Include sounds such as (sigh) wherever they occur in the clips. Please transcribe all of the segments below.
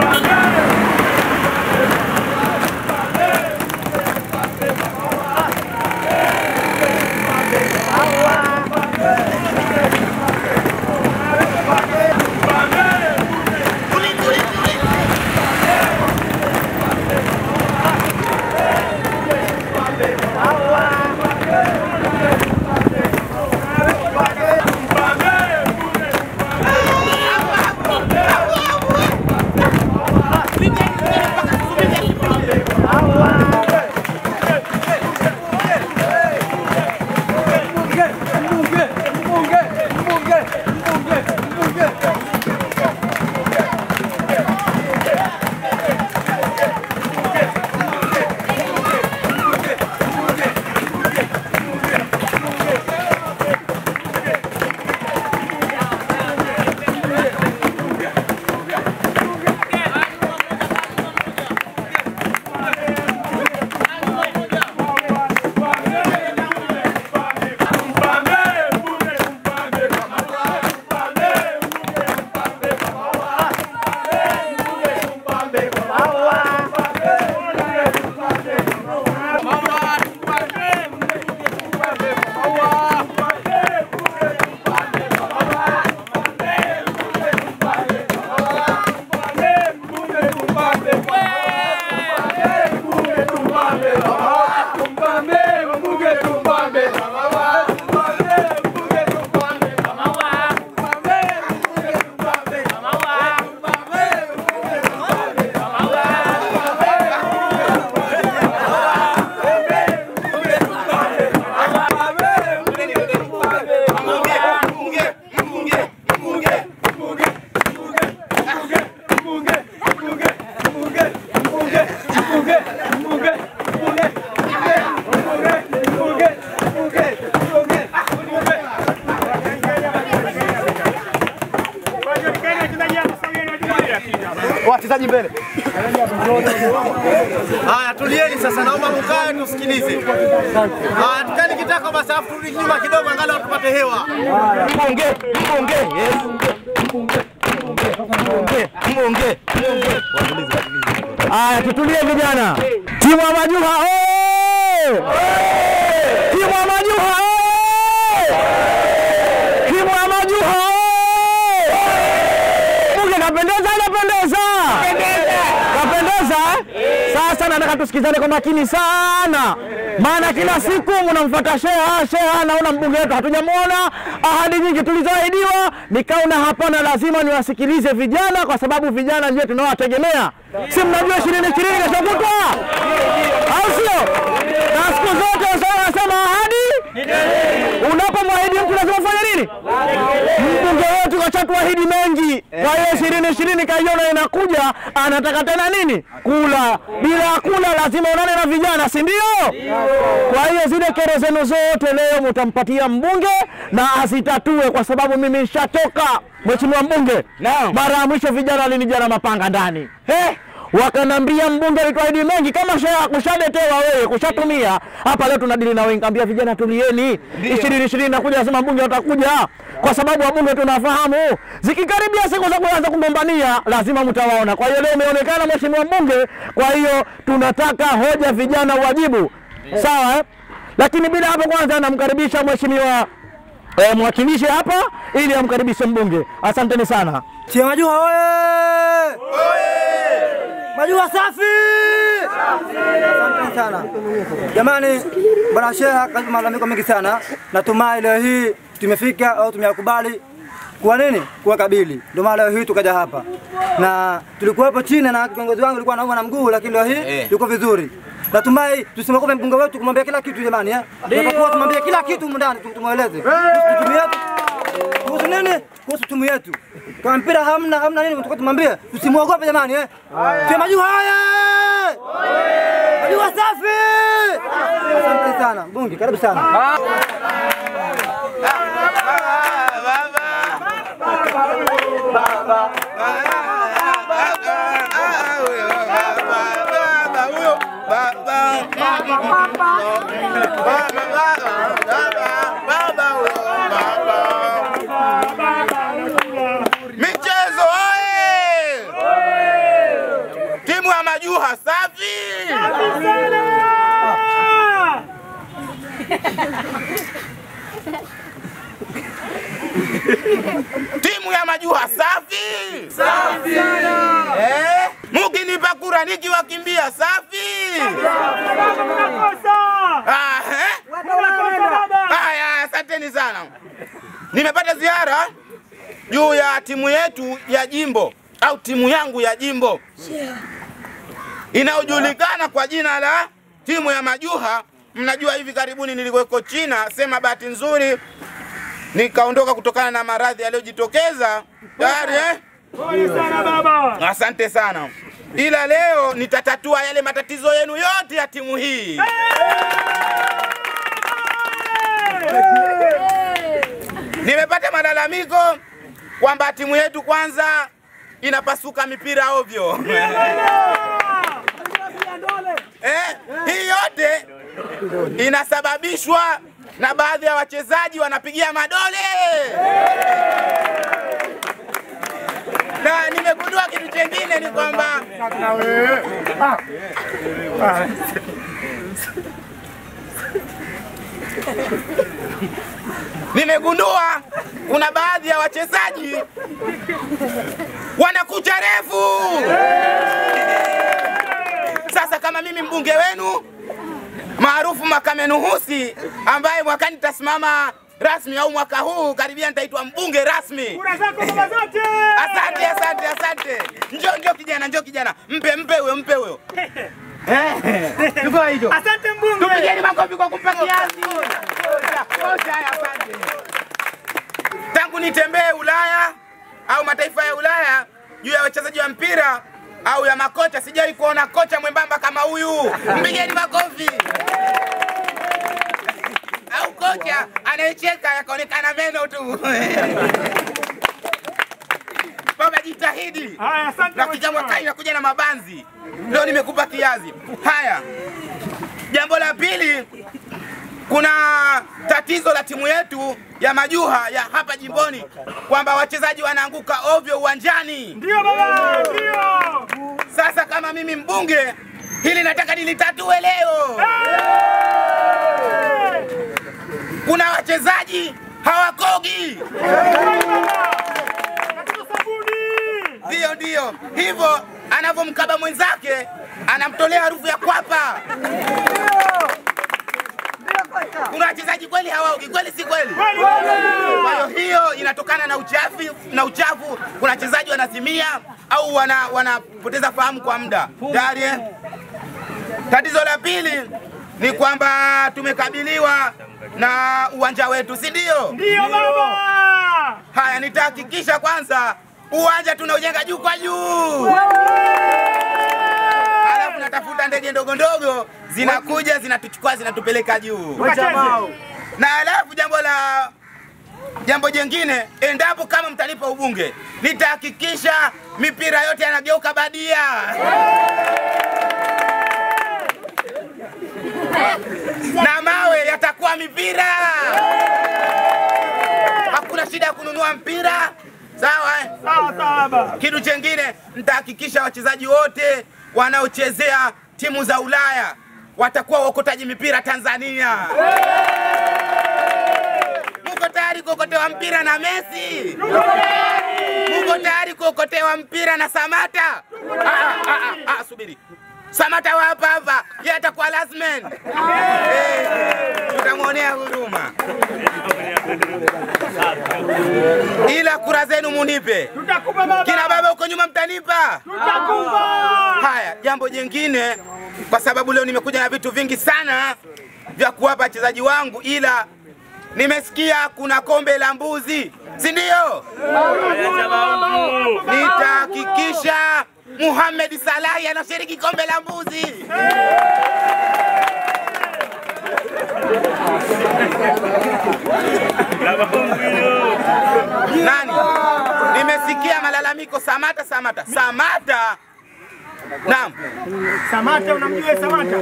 Wachezaji Haya, tukani kitako basi, afu turudi nyuma kidogo, angalau tupate hewa. Mbunge, mbunge, yes. Mbunge, mbunge. Aya, tutulie vijana. Timu ya Majuha oye! Timu ya Majuha oye! Timu ya Majuha oye! Mbunge kapendeza, hajapendeza? Kapendeza? Sasa nataka tusikizane kwa makini sana, maana kila siku mnamfuata sheha sheha, naona mbunge wetu hatujamwona. Ahadi nyingi tulizoahidiwa, nikaona hapana, lazima niwasikilize vijana, kwa sababu vijana ndio tunawategemea. Si mnajua ishirini ishirini kesho kutwa, au sio? Na siku zote wasema ahadi, unapomwahidi mtu lazima ufanye nini? Mbunge wetu kashatuahidi mengi, kwa hiyo ishirini ishirini kaiona inakuja, anataka tena nini? Kula. Bila kula lazima unane na vijana, si ndio? Kwa hiyo zile kero zenu zote leo mutampatia mbunge na azitatue, kwa sababu mimi nishachoka. Mheshimiwa mbunge, mara ya mwisho vijana alinijana mapanga ndani eh? Wakanambia mbunge alituahidi mengi kama sha- kushadetewa wewe kushatumia. Hapa leo tunadili na wengi kaambia vijana tulieni. Ishirini ishirini nakuja asema mbunge watakuja kwa sababu wabunge tunafahamu zikikaribia siku za kuanza kugombania lazima mtawaona. Kwa hiyo leo umeonekana mheshimiwa mbunge. Kwa hiyo tunataka hoja vijana wajibu sawa eh? lakini bila hapo kwanza namkaribisha mheshimiwa eh, mwakilishi hapa ili amkaribishe mbunge. Asanteni sana. Tia oye! oye! Majuha safi! Asante sana jamani, bwana Sheha kazi malalamiko mengi sana. Natumai leo hii tumefika au tumeyakubali kwa nini kuwakabili. Ndio maana leo hii tukaja hapa na tulikuwepo chini na kiongozi wangu alikuwa anaumwa na mguu, lakini leo hii yuko vizuri. Natumai tusimwogope mbunge wetu kumwambia kila kitu jamani, eh? Tunapokuwa tumwambia kila kitu ndani, tumweleze Kuhusu timu yetu kuhusu nini? Kuhusu timu yetu. Kama mpira hamna hamna nini, mtakuwa tumwambie tusimwogope jamani eh. Sema juu haya! Majuha safi! Asante sana. Bunge, karibu sana. Majuha safi. (laughs) Timu ya Majua safi. Safi. Eh, mukinipa kura nikiwakimbia safi. Ah, eh? Haya, asanteni sana. Nimepata ziara juu ya timu yetu ya jimbo au timu yangu ya jimbo inayojulikana kwa jina la timu ya Majuha. Mnajua hivi karibuni nilikuweko China, sema bahati nzuri nikaondoka kutokana na maradhi yaliyojitokeza tayari eh? Pole sana baba. Asante sana, ila leo nitatatua yale matatizo yenu yote ya timu hii. Nimepata malalamiko kwamba timu yetu kwanza inapasuka mipira ovyo. Eh, hii yote inasababishwa na baadhi ya wachezaji wanapigia madole. Na nimegundua kitu chengine ni kwamba nimegundua kuna baadhi ya wachezaji wanakucha refu. Sasa kama mimi mbunge wenu maarufu Makame Nuhusi, ambaye mwakani nitasimama rasmi au mwaka huu karibia nitaitwa mbunge rasmi. Asante, asante, asante. Njoo, njoo kijana, njoo kijana, mpe, mpe huyo, mpe huyo. (laughs) Ndio hicho. Asante mbunge. Tupigeni makofi kwa kumpa kiasi. Asante. Tangu nitembee Ulaya au mataifa ya Ulaya juu ya wachezaji wa mpira au ya makocha, Sijai kuona kocha mwembamba kama huyu. Mpigeni makofi. Au kocha anayecheka yakaonekana meno tu. (laughs) Baba jitahidi. Haya, asante mheshimiwa. mwakani nakuja na mabanzi. Leo nimekupa kiazi. Haya, jambo la pili, kuna tatizo la timu yetu ya Majuha ya hapa jimboni kwamba wachezaji wanaanguka ovyo uwanjani. Ndio baba, ndio. Sasa kama mimi mbunge, hili nataka nilitatue leo. Kuna wachezaji hawakogi. ndio, ndio Ndiyo, ndiyo, hivyo anavyomkaba mwenzake anamtolea harufu ya kwapa. Kuna wachezaji kweli hawaogi, kweli si kweli? Kwa hiyo hiyo inatokana na uchafu na uchafu. Kuna wachezaji wanazimia au wana wanapoteza fahamu kwa muda tayari. eh? Tatizo la pili ni kwamba tumekabiliwa na uwanja wetu, si ndio? Ndio baba. Haya, nitahakikisha kwanza uwanja tunaujenga juu kwa juu, alafu natafuta ndege ndogo ndogo zinakuja zinatuchukua zinatupeleka juu. Na alafu jambo la jambo jingine, endapo kama mtanipa ubunge, nitahakikisha mipira yote yanageuka badia. na mawe yatakuwa mipira. Hakuna shida ya kununua mpira, sawa eh? Sawa sawa. Kitu chengine, nitahakikisha wachezaji wote wanaochezea timu za Ulaya watakuwa waokotaji mipira Tanzania. Muko tayari kuokotewa mpira na Messi? Muko tayari kuokotewa mpira na Samata? Ah, ah, ah, ah, subiri. Samata wa hapa hapa, yeye atakuwa last man. Tutamwonea huruma, ila kura zenu munipe. Tutakupa baba. Kina baba uko nyuma mtanipa. Tutakupa. Haya, jambo jingine, kwa sababu leo nimekuja na vitu vingi sana vya kuwapa wachezaji wangu, ila nimesikia kuna kombe la mbuzi, si ndio? Nitahakikisha Muhammad Salahi anashiriki kombe la mbuzi. Nani? Nimesikia malalamiko Samata, Samata, Samata. Naam. Samata unamjua Samata?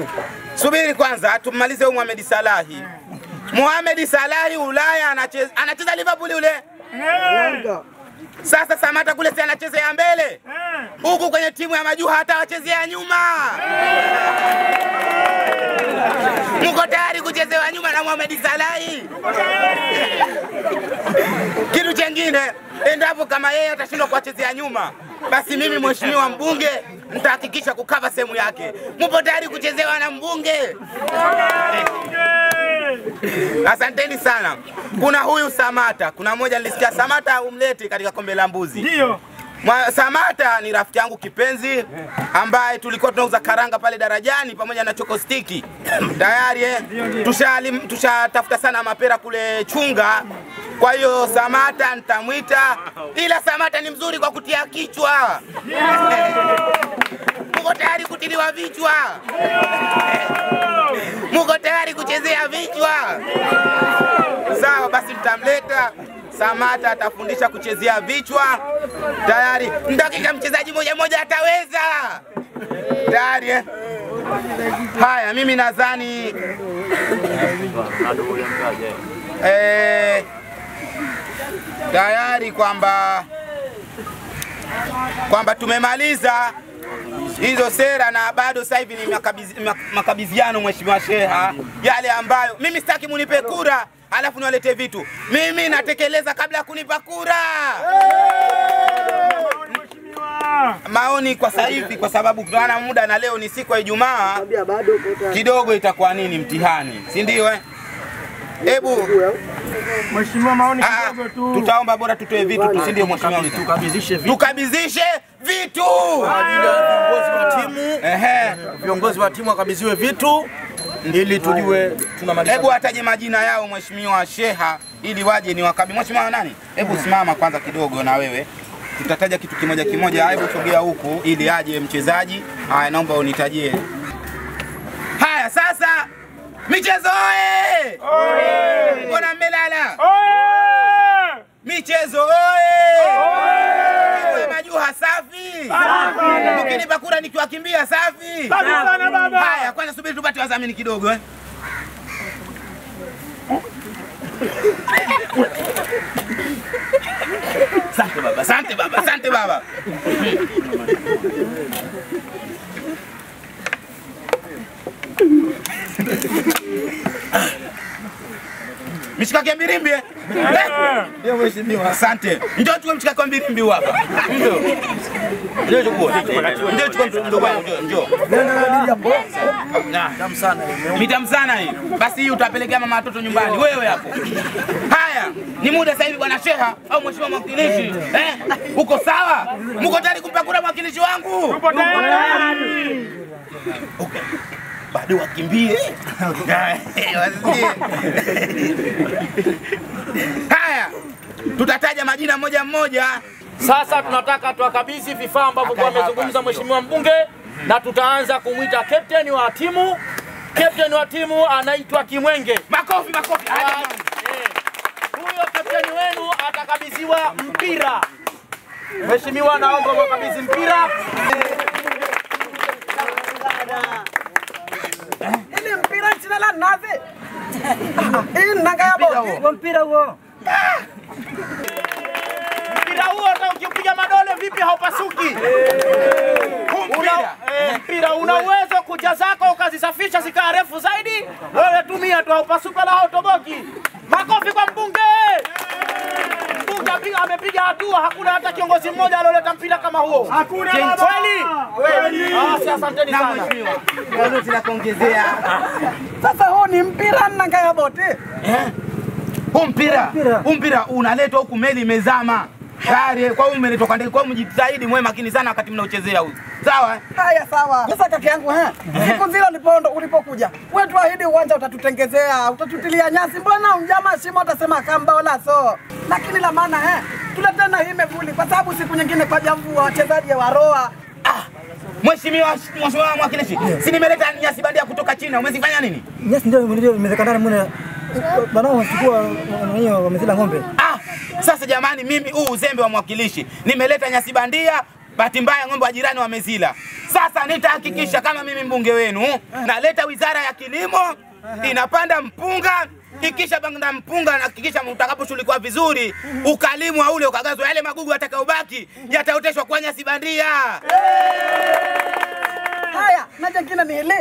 Subiri kwanza tumalize huyu Mohamed Salahi. Mohamed Salahi Ulaya anacheza, anacheza Liverpool yule. Eh. Sasa Samata kule si anachezea mbele, Eh. huku kwenye timu ya Majuha hata wachezea nyuma. Mko tayari kuchezewa nyuma na Mohamed Salahi? Kitu chengine, endapo kama yeye atashindwa kuwachezea nyuma, basi mimi mheshimiwa mbunge nitahakikisha kukava sehemu yake. Mupo tayari kuchezewa na mbunge? Asanteni sana. Kuna huyu Samata, kuna mmoja nilisikia Samata umlete katika kombe la mbuzi. Ndio. Samata ni rafiki yangu kipenzi ambaye tulikuwa tunauza karanga pale darajani pamoja na chokostiki (clears throat) tayari eh, tushatafuta sana mapera kule chunga. Kwa hiyo Samata nitamwita, ila Samata ni mzuri kwa kutia kichwa. (laughs) Muko tayari kutiliwa vichwa? Muko tayari kuchezea vichwa? Sawa, basi tutamleta Samata, atafundisha kuchezea vichwa. Tayari ndakika mchezaji moja moja ataweza tayari eh? Haya, mimi nadhani eh, tayari kwamba kwamba tumemaliza hizo sera na bado sasa hivi ni makabidhiano, mheshimiwa Sheha, yale ambayo mimi sitaki munipe kura alafu niwalete vitu. Mimi natekeleza kabla ya kunipa kura. Maoni kwa sasa hivi, kwa sababu tunaona muda na leo ni siku ya Ijumaa, kidogo itakuwa nini mtihani, si ndio? Eh, hebu Mheshimiwa, maoni ah, kidogo tu. tutaomba bora tutoe vitu tu, si ndio mheshimiwa? Tukabidhishe vitu Tukabidhishe vitu. kwa ajili ya viongozi wa timu, Ehe. viongozi wa timu wakabidhiwe vitu ili tujue tunamaliza. Hebu ataje majina yao mheshimiwa Sheha ili waje ni wakabi. Mheshimiwa nani? Hebu simama kwanza kidogo na wewe. Tutataja kitu kimoja kimoja. Hebu sogea huku ili aje mchezaji. Haya, naomba unitajie. Haya, sasa michezo oye! Mbona mmelala? Oye! Michezo oye! Ya Majuha safi. ukinipa kura nikiwakimbia safi. Safi sana baba. Haya, kwanza subiri tupate wadhamini kidogo eh. Asante baba, asante baba, asante baba. (laughs) Mishikaki ya mbirimbi eh? Ndio mheshimiwa. Asante. ndio chukue mshikaki wa mbirimbi huu hapa. ndio ndio chukua, ndio chukua mdogo wangu, njoo, njoo. Na, Mitamu sana hii. Basi hii utapelekea mama watoto nyumbani. Wewe hapo. Haya, ni muda sasa hivi bwana Sheha au mheshimiwa mwakilishi. Eh? Uko sawa? Mko tayari kumpa kura mwakilishi wangu? Tupo tayari. Okay. Bado wakimbie. Haya. Tutataja majina moja mmoja. Sasa tunataka tuwakabidhi vifaa ambavyo kwa amezungumza mheshimiwa mbunge, na tutaanza kumwita captain wa timu. Captain wa timu anaitwa Kimwenge. Makofi, makofi. Huyo captain wenu atakabidhiwa mpira. Mheshimiwa, naomba mwakabidhi mpira. Ile mpira china la naze. Hii. Mpira huo. Mpira huo hata ukipiga madole vipi haupasuki. Una, mpira. eh, una uwezo kucha zako ukazisafisha zikaa refu zaidi. Wewe tumia tu haupasuki wala hautoboki. Makofi kwa mbunge. Mbunge amepiga hatua, hakuna hata kiongozi mmoja alioleta mpira kama huo. Hakuna Kweli? Kweli. Ah, asanteni Na sana. mheshimiwa. La Ni mpira nanga kaya bote. Huu mpira, huu mpira unaletwa huku meli imezama. Tayari kwa hiyo kwa ndege. Kwa hiyo mjitahidi mwe makini sana wakati mnaochezea huu. Sawa? eh? Haya sawa. Sasa kaka yangu ha. Siku zile ulipondo ulipokuja. Wewe tuahidi uwanja utatutengezea, utatutilia nyasi. Mbona mjama shimo utasema kamba wala so. Lakini la maana eh. Tuletee tena hii mevuli kwa sababu siku nyingine kwa jamvu wachezaji waroa. Mheshimiwa Mheshimiwa mwakilishi, si nimeleta nyasi bandia kutoka China. Umezifanya nini? Nyasi ndio imezekana mune banao wachukua wenyewe wamezila ng'ombe. Ah, sasa jamani, mimi huu uzembe wa mwakilishi, nimeleta nyasi bandia, bahati mbaya ng'ombe wa jirani wamezila. Sasa nitahakikisha kama mimi mbunge wenu naleta wizara ya kilimo inapanda mpunga ikisha banda mpunga na hakikisha utakaposhughulikiwa vizuri, ukalimwa ule ukagazwa, yale magugu yatakayobaki yataoteshwa kwa nyasi bandia. Haya, na jengine ni hili.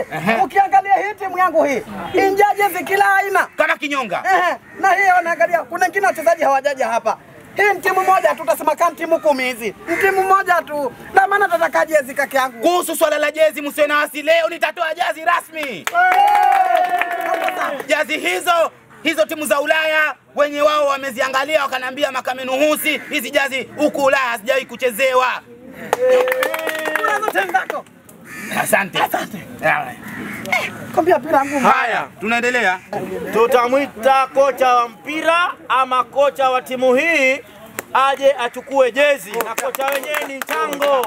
Ukiangalia hii timu yangu hii, Injaje zi kila aina. Kama kinyonga. Ehe, na hii unaangalia kuna wengine wachezaji hawajaja hapa. Hii ni timu moja tu, utasema kama timu kumi hizi. Timu moja tu. Na maana tataka jezi kake yangu. Kuhusu swala la jezi, msiwe na wasi, leo nitatoa jazi rasmi. Jazi hizo hizo timu za Ulaya wenye wao wameziangalia wakaniambia, Makamenuhusi, hizi jazi huku Ulaya hazijawahi kuchezewa. Asante. Asante. Pira. Haya, tunaendelea. Tutamwita kocha wa mpira ama kocha wa timu hii aje achukue jezi, na kocha wenyewe ni Chango.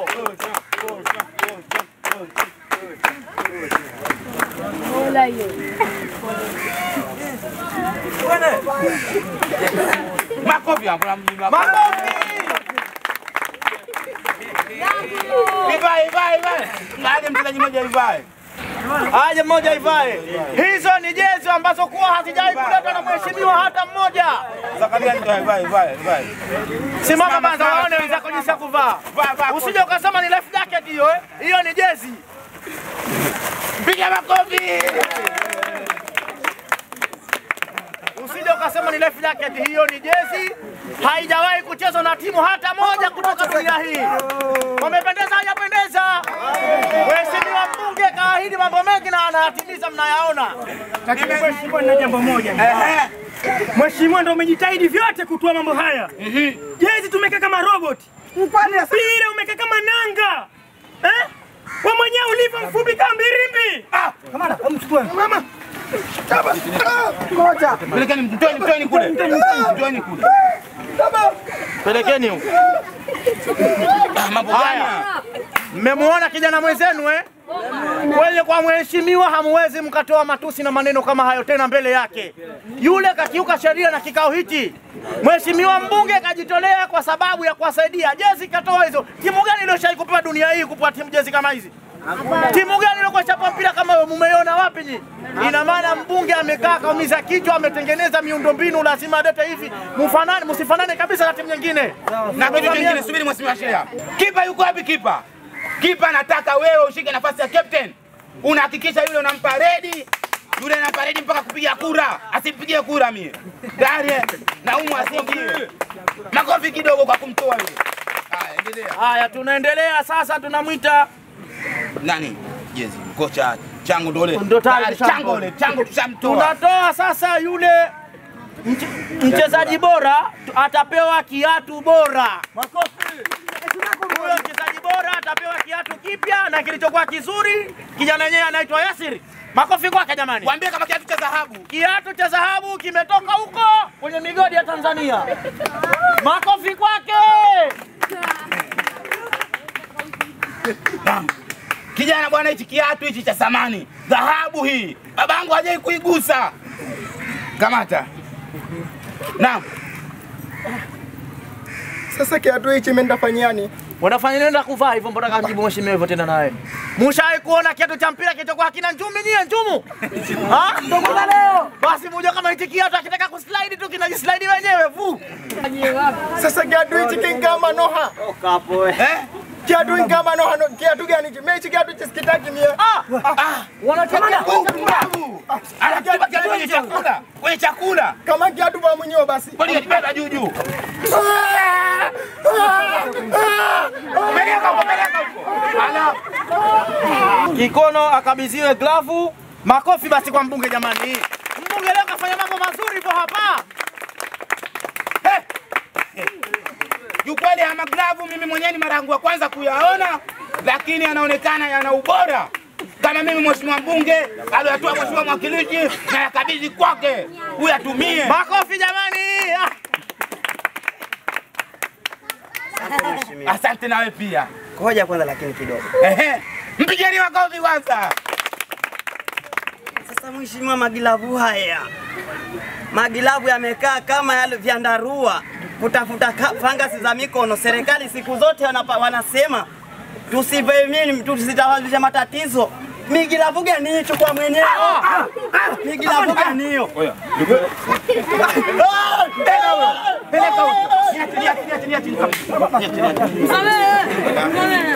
Makofi hapo na mlima. Makofi! Ivae, ivae, ivae. Ngaje mchezaji mmoja ivae. Aje mmoja ivae. Hizo ni jezi ambazo kuwa hazijai kuletwa na mheshimiwa hata mmoja. Zakaria ndio ivae, ivae, ivae. Simama kwanza waone wenzako jinsi ya kuvaa. Vaa, vaa, Usije ukasema ni left jacket hiyo eh. Hiyo ni jezi. Piga makofi. Usije ukasema ni life jacket, hiyo ni jezi. Haijawahi kuchezwa na timu hata moja kutoka dunia hii. Wamependeza, hajapendeza? Mheshimiwa mbunge kaahidi mambo mengi na anayatimiza, mnayaona. Lakini mheshimiwa, na jambo moja mheshimiwa, ndo umejitahidi vyote kutoa mambo haya. Jezi tumekaa kama robot, mpira umekaa kama nanga eh? We mwenyewe ulivyo mfupi kama mbirimbi. Kamanda, hebu mchukue. Mama, Ngoja. Pelekeni kijana mwenzenu eh? Kweli kwa mheshimiwa hamwezi mkatoa matusi na maneno kama hayo tena mbele yake. Yule kakiuka sheria na kikao hichi. Mheshimiwa mbunge kajitolea kwa sababu ya kuwasaidia. Jezi katoa hizo. Timu gani iliyoshawahi kupewa dunia hii kupewa timu jezi kama hizi? Timu gani iliyokuwa chapa mpira kama wewe mumeiona wapi nyi? Ina maana mbunge amekaa kaumiza kichwa, ametengeneza miundombinu, lazima alete hivi. Mfanane, msifanane kabisa na timu nyingine. Na kitu kingine, subiri mheshimiwa Shea. Kipa yuko wapi kipa? Kipa nataka wewe ushike nafasi ya captain. Unahakikisha yule unampa redi, yule anampa redi mpaka kupiga kura. Asipigie kura mie. Tayari eh? na umu asiingie. Makofi kidogo kwa kumtoa yule. Haya, endelea. Haya, tunaendelea sasa, tunamwita Nani? Jezi, kocha changu ndo. Ndo tayari Changu Chango. ule, changu tushamtoa. tunatoa sasa yule mchezaji bora atapewa kiatu bora. Huyo mchezaji bora atapewa kiatu kipya na kilichokuwa kizuri. Kijana yenyewe anaitwa Yasir. Makofi kwake jamani. Waambie kama kiatu cha dhahabu. Kiatu cha dhahabu kimetoka huko kwenye migodi ya Tanzania. Makofi kwake. Kijana bwana, hichi kiatu hichi cha samani, dhahabu hii, babangu hajai kuigusa. Kamata. Naam. Sasa kiatu hichi mimi nitafanyiani? Wanafanya nenda kuvaa hivyo, mbona kamjibu mheshimiwa hivyo tena naye? Mushawahi kuona kiatu cha mpira kilichokuwa hakina njumi nyie njumu? Ha? Ndokuza leo. Basi mmoja kama hichi kiatu akitaka kuslide tu kinajislide wenyewe vu. Sasa kiatu hichi kingama noha. Eh? Kiatu kama no hano Kiatu gani? Mimi kiatu mie. Ah! Ah! Kiatu kwenye chakula, kwenye chakula. Kama kiatu mwenyewe basi. Kwani juu juu. Peleka huko, peleka huko. Ala. Kikono akabidhiwe glavu. Makofi basi kwa mbunge jamani. Mbunge leo kafanya mambo mazuri hivyo hapa. Kiukweli haya maglavu mimi mwenyewe ni mara yangu ya kwanza kuyaona, lakini yanaonekana yana ubora kama mimi mheshimiwa mbunge aliyotoa mheshimiwa mwakilishi na yakabidhi kwake huyu atumie. Makofi jamani. Ah! Asante nawe pia. Koja kwanza lakini kidogo. Ehe, mpigeni makofi kwanza. Sasa mheshimiwa, magilavu haya magilavu yamekaa kama yale vyandarua kutafuta fangasi za mikono. Serikali siku zote wanapa, wanasema tusivemini tusitawazisha matatizo migilavuga gani hicho kwa mwenyewe? migilavuga gani hiyo?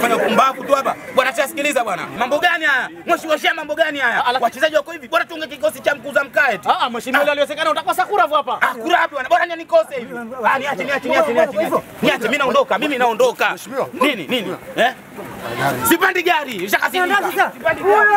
Fanya kumbavu tu hapa. Bwana cha sikiliza bwana. Mambo gani haya? Mwishoshia mambo gani haya? Wachezaji wako hivi. Bora tunge kikosi cha mkuza mkae tu. Ah, mheshimiwa aliyosekana aliwezekana utakosa kura hapa. Ah, kura wapi bwana? Bora nikose hivi. Ah, niache niache niache niache. niache. Niache mimi naondoka. Mimi naondoka. Nini? Nini? Eh? Sipandi gari. Ushakasi. Sipandi gari.